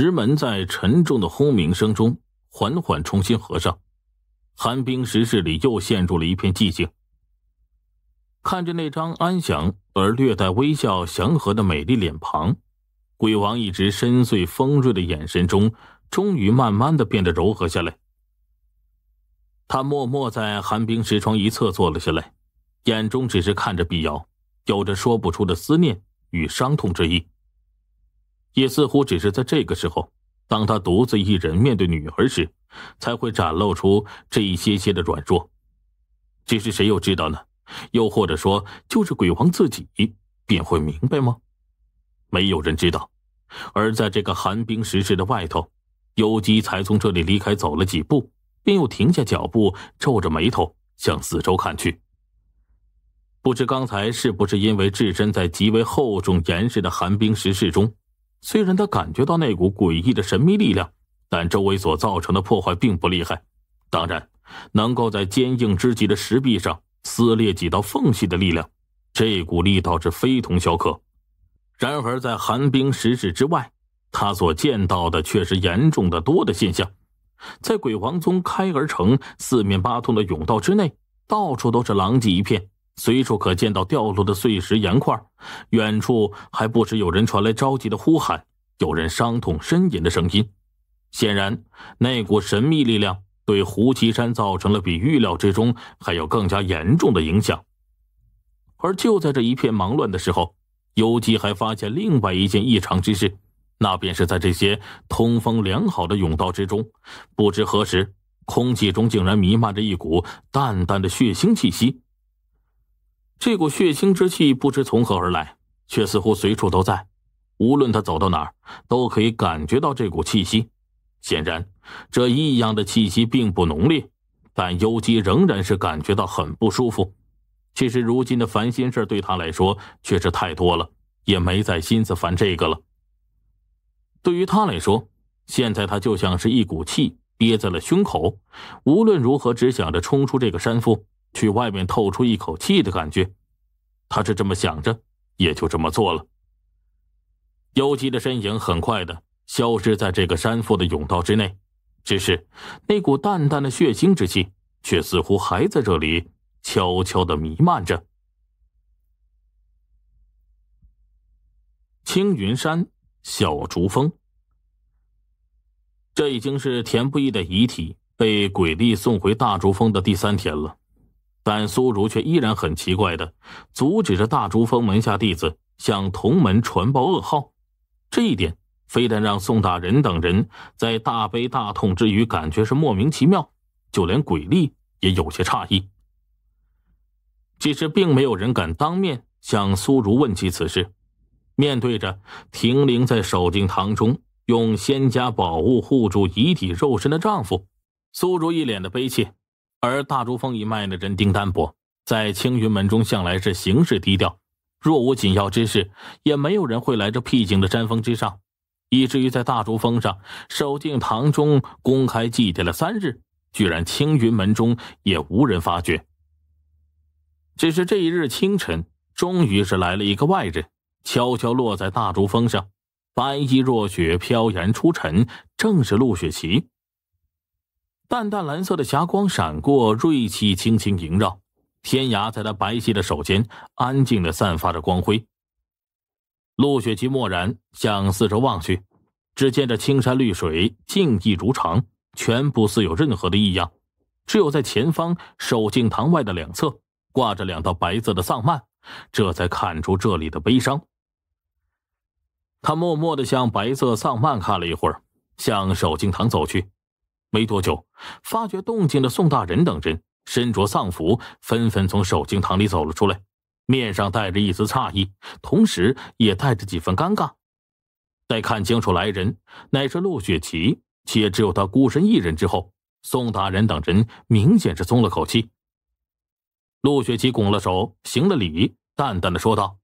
石门在沉重的轰鸣声中缓缓重新合上，寒冰石室里又陷入了一片寂静。看着那张安详而略带微笑、祥和的美丽脸庞，鬼王一直深邃锋锐的眼神中，终于慢慢的变得柔和下来。他默默在寒冰石窗一侧坐了下来，眼中只是看着碧瑶，有着说不出的思念与伤痛之意。也似乎只是在这个时候，当他独自一人面对女儿时，才会展露出这一些些的软弱。只是谁又知道呢？又或者说，就是鬼王自己便会明白吗？没有人知道。而在这个寒冰石室的外头，游姬才从这里离开，走了几步。便又停下脚步，皱着眉头向四周看去。不知刚才是不是因为置身在极为厚重严实的寒冰石室中，虽然他感觉到那股诡异的神秘力量，但周围所造成的破坏并不厉害。当然，能够在坚硬之极的石壁上撕裂几道缝隙的力量，这股力道是非同小可。然而，在寒冰石室之外，他所见到的却是严重的多的现象。在鬼王宗开而成、四面八通的甬道之内，到处都是狼藉一片，随处可见到掉落的碎石岩块。远处还不时有人传来着急的呼喊，有人伤痛呻吟的声音。显然，那股神秘力量对胡岐山造成了比预料之中还要更加严重的影响。而就在这一片忙乱的时候，游击还发现另外一件异常之事。那便是在这些通风良好的甬道之中，不知何时，空气中竟然弥漫着一股淡淡的血腥气息。这股血腥之气不知从何而来，却似乎随处都在。无论他走到哪儿，都可以感觉到这股气息。显然，这异样的气息并不浓烈，但幽姬仍然是感觉到很不舒服。其实，如今的烦心事对他来说却是太多了，也没再心思烦这个了。对于他来说，现在他就像是一股气憋在了胸口，无论如何只想着冲出这个山腹，去外面透出一口气的感觉。他是这么想着，也就这么做了。幽姬的身影很快的消失在这个山腹的甬道之内，只是那股淡淡的血腥之气，却似乎还在这里悄悄的弥漫着。青云山。小竹峰，这已经是田不易的遗体被鬼力送回大竹峰的第三天了，但苏如却依然很奇怪的阻止着大竹峰门下弟子向同门传报噩耗。这一点非但让宋大人等人在大悲大痛之余感觉是莫名其妙，就连鬼力也有些诧异。只是并没有人敢当面向苏如问起此事。面对着停灵在守静堂中用仙家宝物护住遗体肉身的丈夫，苏如一脸的悲切。而大竹峰一脉的人丁单薄，在青云门中向来是行事低调，若无紧要之事，也没有人会来这僻静的山峰之上。以至于在大竹峰上守静堂中公开祭奠了三日，居然青云门中也无人发觉。只是这一日清晨，终于是来了一个外人。悄悄落在大竹峰上，白衣若雪，飘然出尘，正是陆雪琪。淡淡蓝色的霞光闪过，锐气轻轻萦绕，天涯在他白皙的手间安静的散发着光辉。陆雪琪默然向四周望去，只见这青山绿水静谧如常，全不似有任何的异样，只有在前方守静堂外的两侧挂着两道白色的丧幔，这才看出这里的悲伤。他默默的向白色丧幔看了一会儿，向守静堂走去。没多久，发觉动静的宋大人等人身着丧服，纷纷从守敬堂里走了出来，面上带着一丝诧异，同时也带着几分尴尬。待看清楚来人乃是陆雪琪，且只有他孤身一人之后，宋大人等人明显是松了口气。陆雪琪拱了手，行了礼，淡淡的说道：“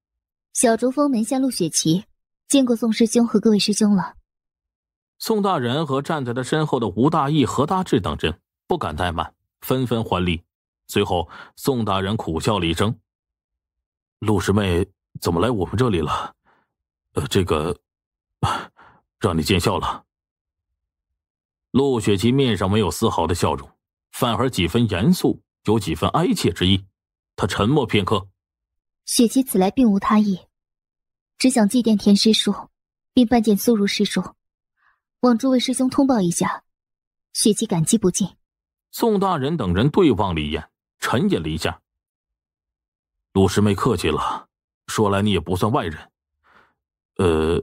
小竹峰门下陆雪琪。”见过宋师兄和各位师兄了。宋大人和站在他身后的吴大义、何大志等人不敢怠慢，纷纷还礼。随后，宋大人苦笑了一声：“陆师妹怎么来我们这里了？呃，这个让你见笑了。陆雪琪面上没有丝毫的笑容，反而几分严肃，有几分哀切之意。他沉默片刻，雪琪此来并无他意，只想祭奠田师叔，并拜见苏如师叔，望诸位师兄通报一下，雪琪感激不尽。宋大人等人对望了一眼，沉吟了一下。陆师妹客气了，说来你也不算外人。呃，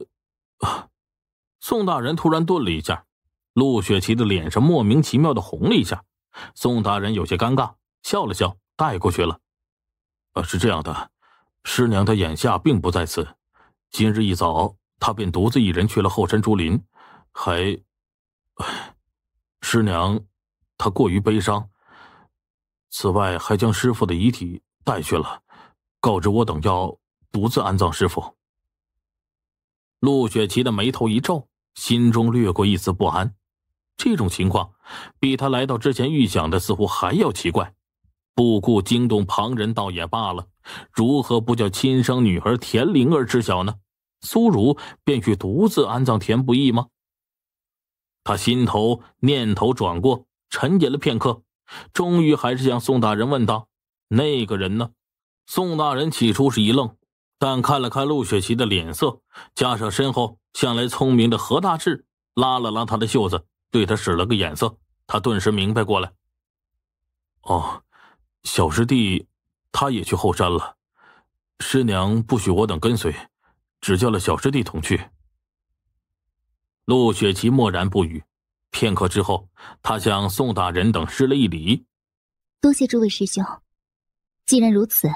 宋大人突然顿了一下，陆雪琪的脸上莫名其妙的红了一下。宋大人有些尴尬，笑了笑，带过去了。呃，是这样的，师娘她眼下并不在此，今日一早，她便独自一人去了后山竹林，还，师娘，她过于悲伤。此外，还将师傅的遗体带去了。告知我等要独自安葬师傅。陆雪琪的眉头一皱，心中掠过一丝不安。这种情况比他来到之前预想的似乎还要奇怪。不顾惊动旁人倒也罢了，如何不叫亲生女儿田灵儿知晓呢？苏如便去独自安葬田不易吗？他心头念头转过，沉吟了片刻，终于还是向宋大人问道：“那个人呢？”宋大人起初是一愣，但看了看陆雪琪的脸色，加上身后向来聪明的何大志拉了拉他的袖子，对他使了个眼色，他顿时明白过来。哦，小师弟，他也去后山了。师娘不许我等跟随，只叫了小师弟同去。陆雪琪默然不语，片刻之后，他向宋大人等施了一礼：“多谢诸位师兄。既然如此。”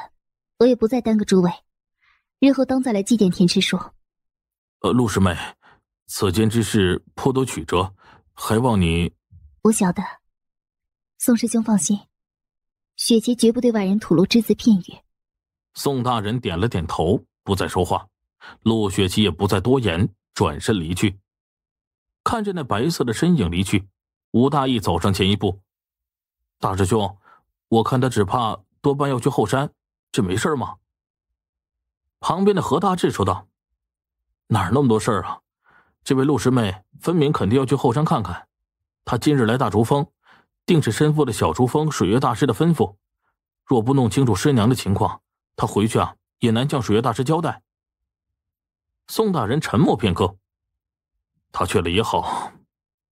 我也不再耽搁诸位，日后当再来祭奠田师叔。呃，陆师妹，此间之事颇多曲折，还望你。我晓得，宋师兄放心，雪琪绝不对外人吐露只字片语。宋大人点了点头，不再说话。陆雪琪也不再多言，转身离去。看着那白色的身影离去，吴大义走上前一步：“大师兄，我看他只怕多半要去后山。”这没事吗？旁边的何大志说道：“哪那么多事儿啊？这位陆师妹分明肯定要去后山看看。她今日来大竹峰，定是身负了小竹峰水月大师的吩咐。若不弄清楚师娘的情况，她回去啊也难向水月大师交代。”宋大人沉默片刻：“他去了也好，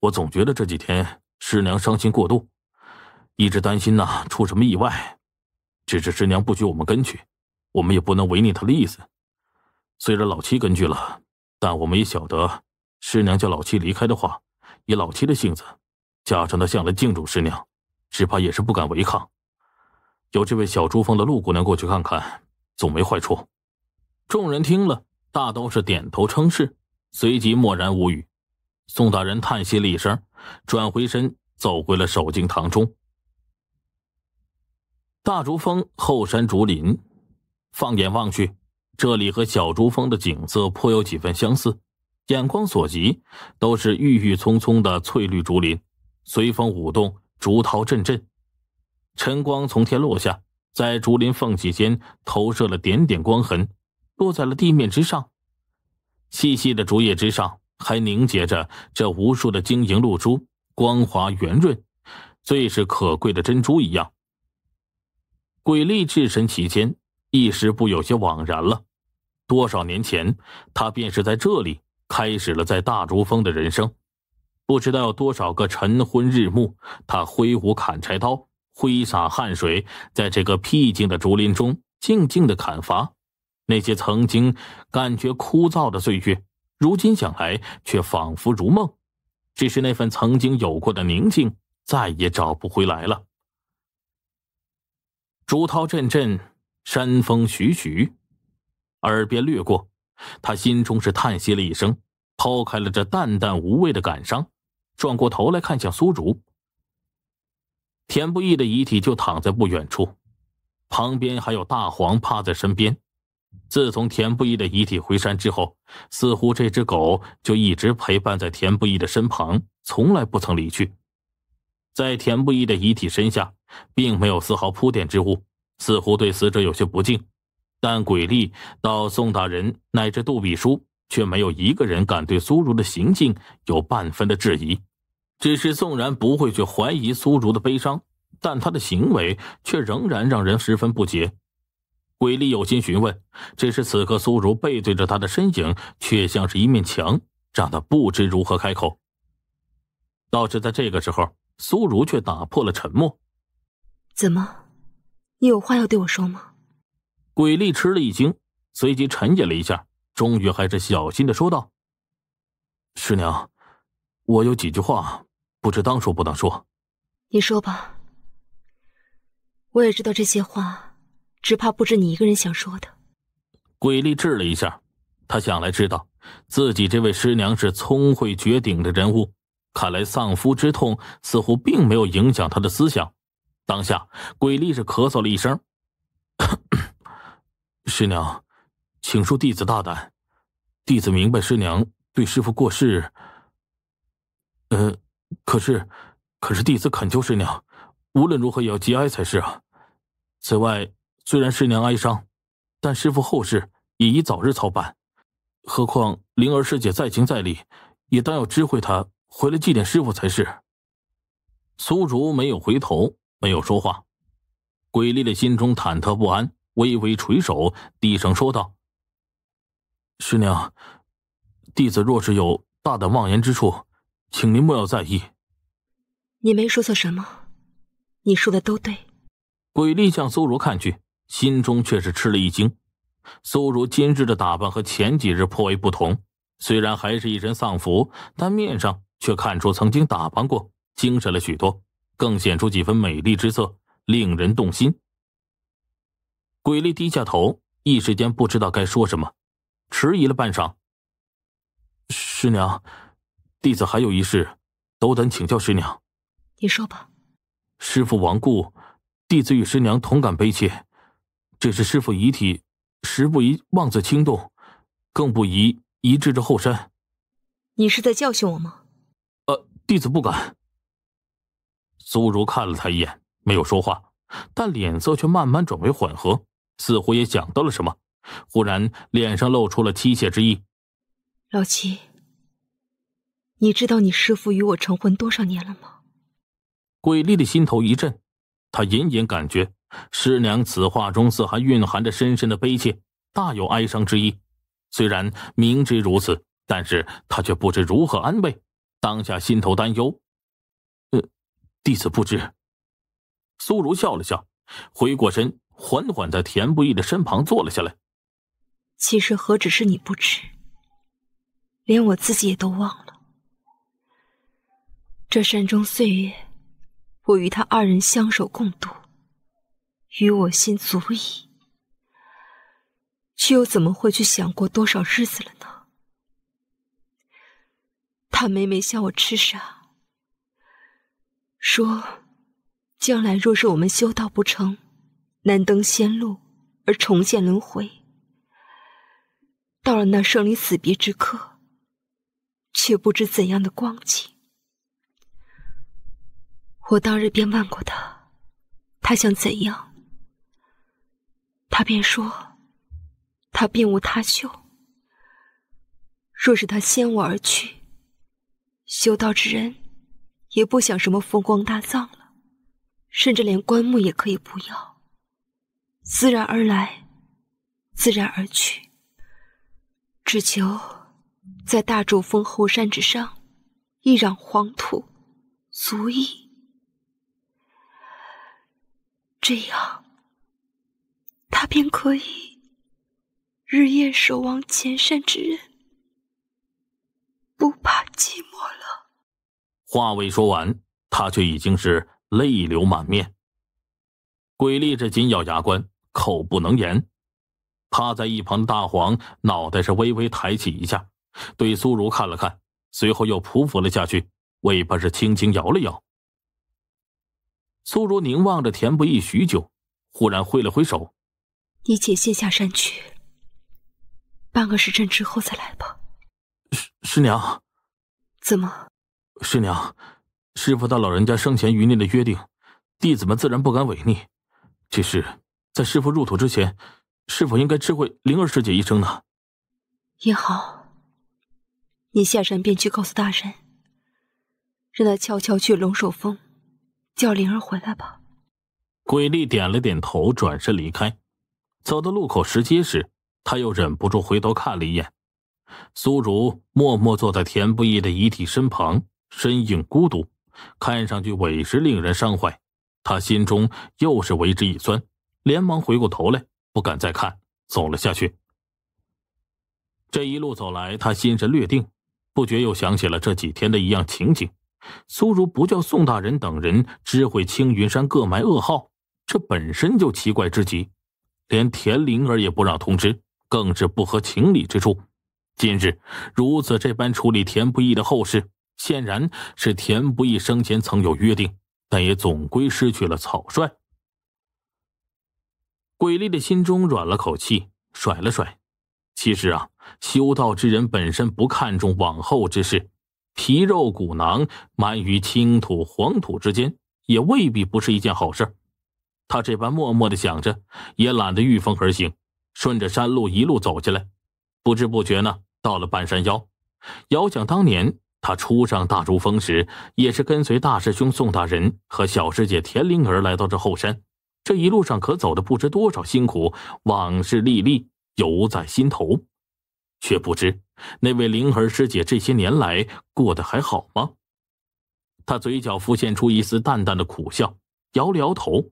我总觉得这几天师娘伤心过度，一直担心呐出什么意外。”只是师娘不许我们跟去，我们也不能违逆她的意思。虽然老七跟去了，但我们也晓得，师娘叫老七离开的话，以老七的性子，加上他向来敬重师娘，只怕也是不敢违抗。有这位小珠峰的陆姑娘过去看看，总没坏处。众人听了，大都是点头称是，随即默然无语。宋大人叹息了一声，转回身走回了守静堂中。大竹峰后山竹林，放眼望去，这里和小竹峰的景色颇有几分相似。眼光所及，都是郁郁葱葱的翠绿竹林，随风舞动，竹涛阵阵。晨光从天落下，在竹林缝隙间投射了点点光痕，落在了地面之上。细细的竹叶之上，还凝结着这无数的晶莹露珠，光滑圆润，最是可贵的珍珠一样。鬼力置身其间，一时不有些惘然了。多少年前，他便是在这里开始了在大竹峰的人生。不知道有多少个晨昏日暮，他挥舞砍柴刀，挥洒汗水，在这个僻静的竹林中静静的砍伐。那些曾经感觉枯燥的岁月，如今想来却仿佛如梦。只是那份曾经有过的宁静，再也找不回来了。竹涛阵阵，山风徐徐，耳边掠过，他心中是叹息了一声，抛开了这淡淡无味的感伤，转过头来看向苏竹。田不易的遗体就躺在不远处，旁边还有大黄趴在身边。自从田不易的遗体回山之后，似乎这只狗就一直陪伴在田不易的身旁，从来不曾离去。在田不易的遗体身下。并没有丝毫铺垫之物，似乎对死者有些不敬。但鬼力到宋大人乃至杜比书，却没有一个人敢对苏如的行径有半分的质疑。只是宋然不会去怀疑苏如的悲伤，但他的行为却仍然让人十分不解。鬼力有心询问，只是此刻苏如背对着他的身影，却像是一面墙，让他不知如何开口。倒是在这个时候，苏如却打破了沉默：“怎么，你有话要对我说吗？”鬼力吃了一惊，随即沉吟了一下，终于还是小心的说道：“师娘，我有几句话，不知当说不当说。”你说吧。我也知道这些话。只怕不止你一个人想说的。鬼力滞了一下，他想来知道自己这位师娘是聪慧绝顶的人物，看来丧夫之痛似乎并没有影响他的思想。当下，鬼力是咳嗽了一声：“ 师娘，请恕弟子大胆。弟子明白师娘对师傅过世，呃，可是，可是弟子恳求师娘，无论如何也要节哀才是啊。此外。”虽然师娘哀伤，但师傅后事也已早日操办。何况灵儿师姐再情再理，也当要知会她回来祭奠师傅才是。苏竹没有回头，没有说话。鬼力的心中忐忑不安，微微垂首，低声说道：“师娘，弟子若是有大胆妄言之处，请您莫要在意。”你没说错什么，你说的都对。鬼力向苏如看去。心中却是吃了一惊，苏如今日的打扮和前几日颇为不同，虽然还是一身丧服，但面上却看出曾经打扮过，精神了许多，更显出几分美丽之色，令人动心。鬼力低下头，一时间不知道该说什么，迟疑了半晌。师娘，弟子还有一事，斗胆请教师娘。你说吧。师傅亡故，弟子与师娘同感悲切。只是师傅遗体，实不宜妄自轻动，更不宜移至这后山。你是在教训我吗？呃，弟子不敢。苏如看了他一眼，没有说话，但脸色却慢慢转为缓和，似乎也想到了什么，忽然脸上露出了凄切之意。老七，你知道你师父与我成婚多少年了吗？鬼厉的心头一震，他隐隐感觉。师娘此话中似还蕴含着深深的悲切，大有哀伤之意。虽然明知如此，但是他却不知如何安慰，当下心头担忧。呃，弟子不知。苏如笑了笑，回过身，缓缓在田不易的身旁坐了下来。其实何止是你不知，连我自己也都忘了。这山中岁月，我与他二人相守共度。与我心足矣，却又怎么会去想过多少日子了呢？他每每笑我痴傻，说将来若是我们修道不成，难登仙路而重现轮回，到了那生离死别之刻，却不知怎样的光景。我当日便问过他，他想怎样？他便说：“他并无他修。若是他先我而去，修道之人也不想什么风光大葬了，甚至连棺木也可以不要。自然而来，自然而去，只求在大主峰后山之上一壤黄土，足矣。这样。”他便可以日夜守望前山之人，不怕寂寞了。话未说完，他却已经是泪流满面。鬼立着紧咬牙关，口不能言。趴在一旁的大黄脑袋是微微抬起一下，对苏如看了看，随后又匍匐了下去，尾巴是轻轻摇了摇。苏如凝望着田不易许久，忽然挥了挥手。你且先下山去，半个时辰之后再来吧。师师娘，怎么？师娘，师傅他老人家生前与你的约定，弟子们自然不敢违逆。只是在师傅入土之前，是否应该知会灵儿师姐一声呢？也好，你下山便去告诉大人，让他悄悄去龙首峰，叫灵儿回来吧。鬼力点了点头，转身离开。走到路口石阶时，他又忍不住回头看了一眼，苏如默默坐在田不易的遗体身旁，身影孤独，看上去委实令人伤怀。他心中又是为之一酸，连忙回过头来，不敢再看，走了下去。这一路走来，他心神略定，不觉又想起了这几天的一样情景：苏如不叫宋大人等人知会青云山各埋噩耗，这本身就奇怪之极。连田灵儿也不让通知，更是不合情理之处。今日如此这般处理田不易的后事，显然是田不易生前曾有约定，但也总归失去了草率。鬼力的心中软了口气，甩了甩。其实啊，修道之人本身不看重往后之事，皮肉骨囊埋于青土黄土之间，也未必不是一件好事。他这般默默的想着，也懒得御风而行，顺着山路一路走下来。不知不觉呢，到了半山腰。遥想当年，他初上大竹峰时，也是跟随大师兄宋大人和小师姐田灵儿来到这后山。这一路上可走的不知多少辛苦，往事历历犹在心头。却不知那位灵儿师姐这些年来过得还好吗？他嘴角浮现出一丝淡淡的苦笑，摇了摇头。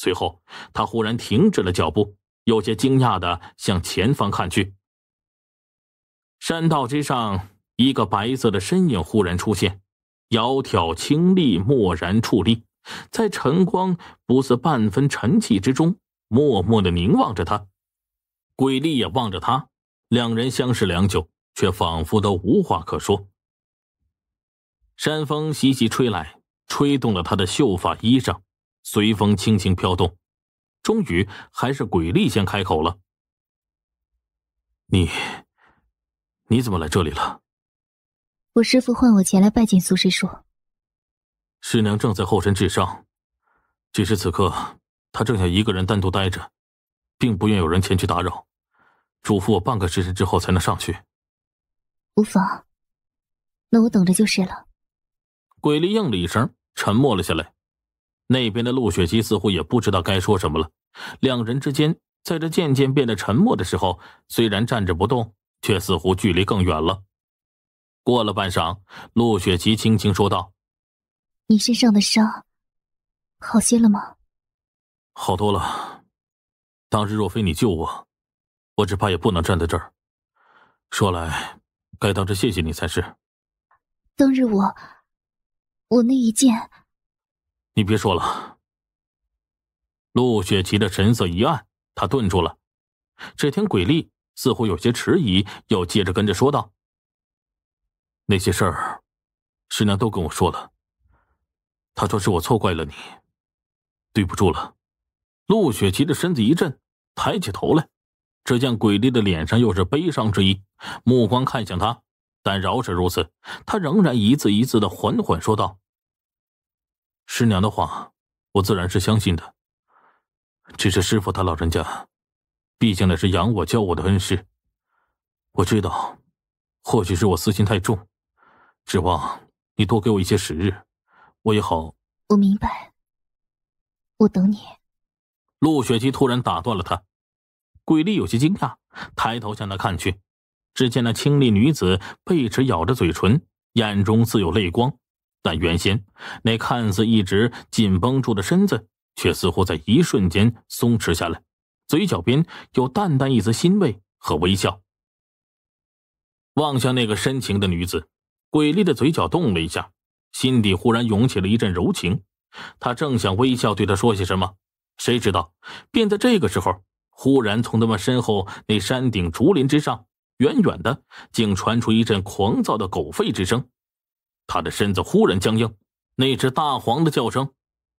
随后，他忽然停止了脚步，有些惊讶的向前方看去。山道之上，一个白色的身影忽然出现，窈窕清丽，漠然矗立，在晨光不似半分尘气之中，默默的凝望着他。鬼力也望着他，两人相视良久，却仿佛都无话可说。山风习习吹来，吹动了他的秀发衣裳。随风轻轻飘动，终于还是鬼力先开口了：“你，你怎么来这里了？”我师父唤我前来拜见苏师叔。师娘正在后山治伤，只是此刻她正想一个人单独待着，并不愿有人前去打扰，嘱咐我半个时辰之后才能上去。无妨，那我等着就是了。鬼力应了一声，沉默了下来。那边的陆雪琪似乎也不知道该说什么了，两人之间在这渐渐变得沉默的时候，虽然站着不动，却似乎距离更远了。过了半晌，陆雪琪轻轻说道：“你身上的伤好些了吗？”“好多了。当日若非你救我，我只怕也不能站在这儿。说来，该当真谢谢你才是。”“当日我，我那一剑……”你别说了。陆雪琪的神色一暗，他顿住了。只听鬼力似乎有些迟疑，又接着跟着说道：“那些事儿，师娘都跟我说了。他说是我错怪了你，对不住了。”陆雪琪的身子一震，抬起头来，只见鬼力的脸上又是悲伤之意，目光看向他，但饶是如此，他仍然一字一字的缓缓说道。师娘的话，我自然是相信的。只是师傅他老人家，毕竟那是养我教我的恩师。我知道，或许是我私心太重，指望你多给我一些时日，我也好。我明白，我等你。陆雪琪突然打断了他，鬼力有些惊讶，抬头向他看去，只见那清丽女子贝齿咬着嘴唇，眼中似有泪光。但原先那看似一直紧绷住的身子，却似乎在一瞬间松弛下来，嘴角边有淡淡一丝欣慰和微笑。望向那个深情的女子，鬼力的嘴角动了一下，心底忽然涌起了一阵柔情。他正想微笑对她说些什么，谁知道，便在这个时候，忽然从他们身后那山顶竹林之上，远远的竟传出一阵狂躁的狗吠之声。他的身子忽然僵硬，那只大黄的叫声，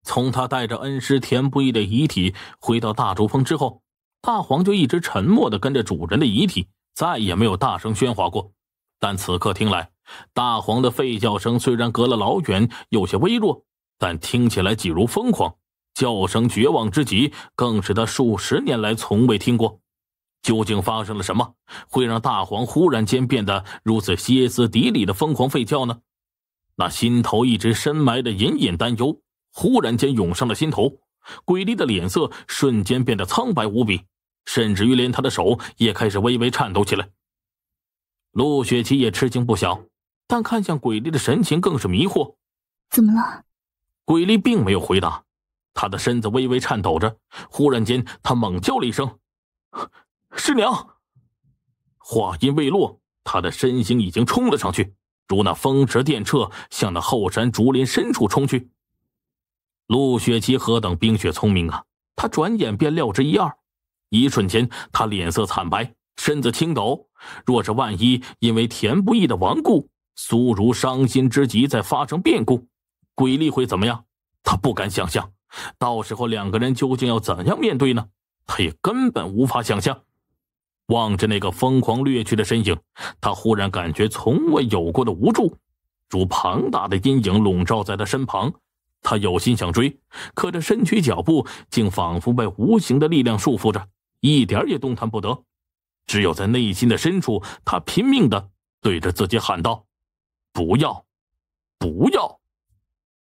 从他带着恩师田不易的遗体回到大竹峰之后，大黄就一直沉默的跟着主人的遗体，再也没有大声喧哗过。但此刻听来，大黄的吠叫声虽然隔了老远，有些微弱，但听起来几如疯狂，叫声绝望之极，更是他数十年来从未听过。究竟发生了什么，会让大黄忽然间变得如此歇斯底里的疯狂吠叫呢？那心头一直深埋的隐隐担忧，忽然间涌上了心头。鬼丽的脸色瞬间变得苍白无比，甚至于连他的手也开始微微颤抖起来。陆雪琪也吃惊不小，但看向鬼丽的神情更是迷惑。怎么了？鬼丽并没有回答，他的身子微微颤抖着。忽然间，他猛叫了一声：“师娘！”话音未落，他的身形已经冲了上去。如那风驰电掣，向那后山竹林深处冲去。陆雪琪何等冰雪聪明啊！他转眼便料知一二，一瞬间，他脸色惨白，身子轻抖。若是万一因为田不易的亡故，苏如伤心之极，再发生变故，鬼力会怎么样？他不敢想象。到时候两个人究竟要怎样面对呢？他也根本无法想象。望着那个疯狂掠去的身影，他忽然感觉从未有过的无助，如庞大的阴影笼罩在他身旁。他有心想追，可这身躯脚步竟仿佛被无形的力量束缚着，一点也动弹不得。只有在内心的深处，他拼命的对着自己喊道：“不要，不要！”